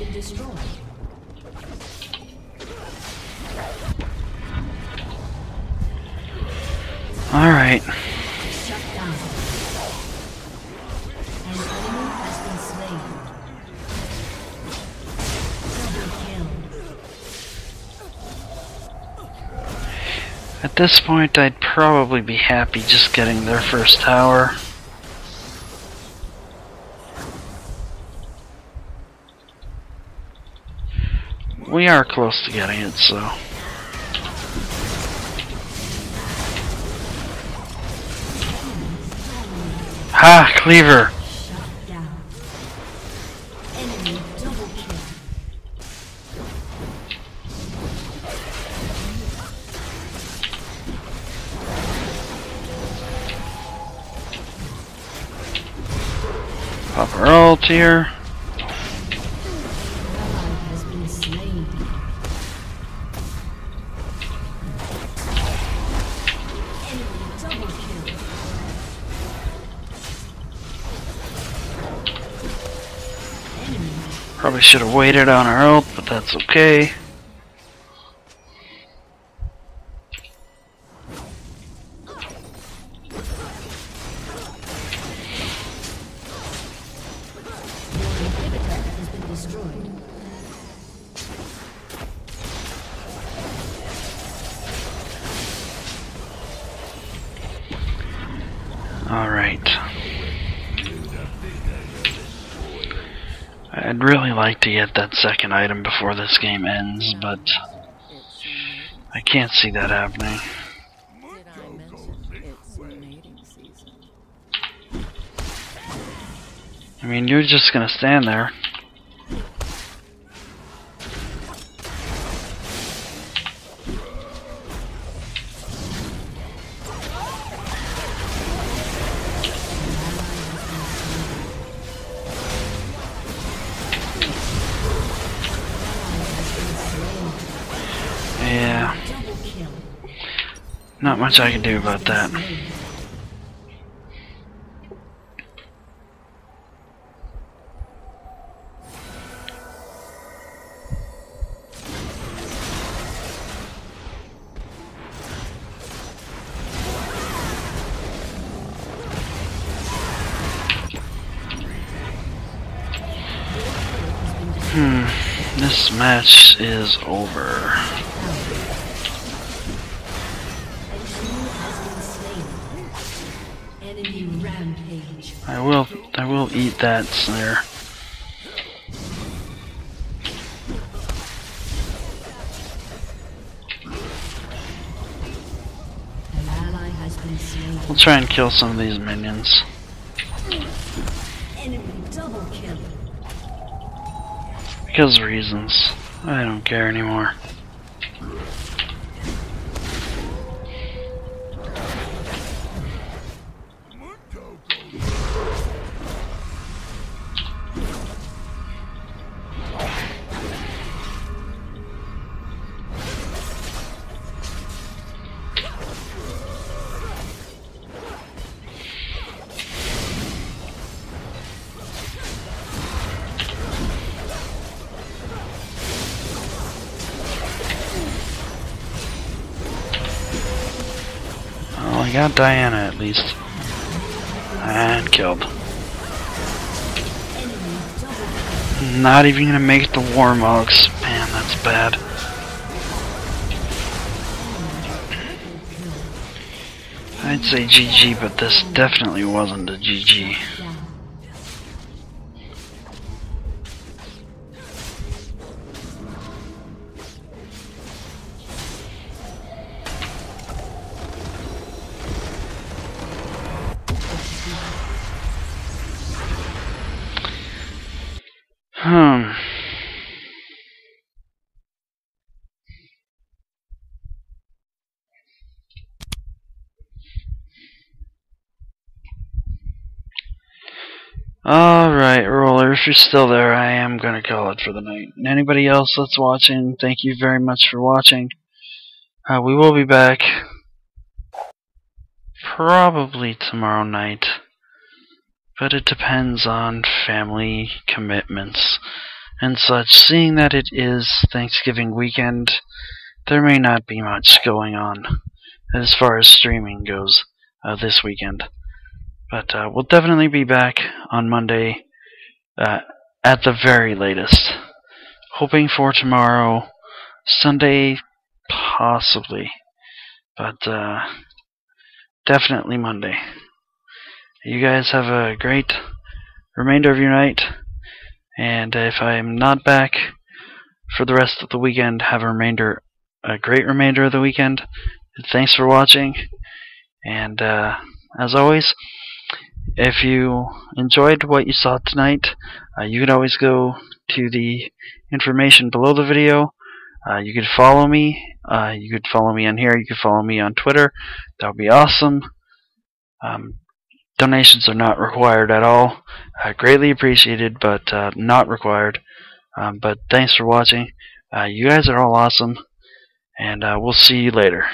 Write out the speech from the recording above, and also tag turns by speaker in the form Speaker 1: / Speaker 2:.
Speaker 1: been destroyed.
Speaker 2: Alright.
Speaker 1: Shut down. An enemy has been slain. Double kill.
Speaker 2: At this point, I'd probably be happy just getting their first tower. We are close to getting it, so. Ha! Cleaver! Pop our ult here. Probably should have waited on our ult, but that's okay. Alright. I'd really like to get that second item before this game ends, but I can't see that happening.
Speaker 3: Did I mention it's mating season?
Speaker 2: I mean, you're just gonna stand there. Yeah, not much I can do about that. Hmm, this match is over. I will I will eat that snare. We'll try and kill some of these minions. Because reasons. I don't care anymore. I got Diana at least. And killed. Not even gonna make it to Warmogs. Man, that's bad. I'd say GG, but this definitely wasn't a GG. Hmm. Alright, Roller, if you're still there, I am gonna call it for the night. And anybody else that's watching, thank you very much for watching. Uh, we will be back probably tomorrow night, but it depends on family commitments and such, seeing that it is Thanksgiving weekend, there may not be much going on as far as streaming goes uh, this weekend. But uh, we'll definitely be back on Monday uh, at the very latest. Hoping for tomorrow, Sunday, possibly, but uh, definitely Monday. You guys have a great remainder of your night, and if I'm not back for the rest of the weekend, have a remainder, a great remainder of the weekend. Thanks for watching, and uh, as always, if you enjoyed what you saw tonight, uh, you can always go to the information below the video. Uh, you could follow me. Uh, you could follow me on here. You could follow me on Twitter. That would be awesome. Um, donations are not required at all. Uh, greatly appreciated, but uh, not required. Um, but thanks for watching. Uh, you guys are all awesome, and uh, we'll see you later.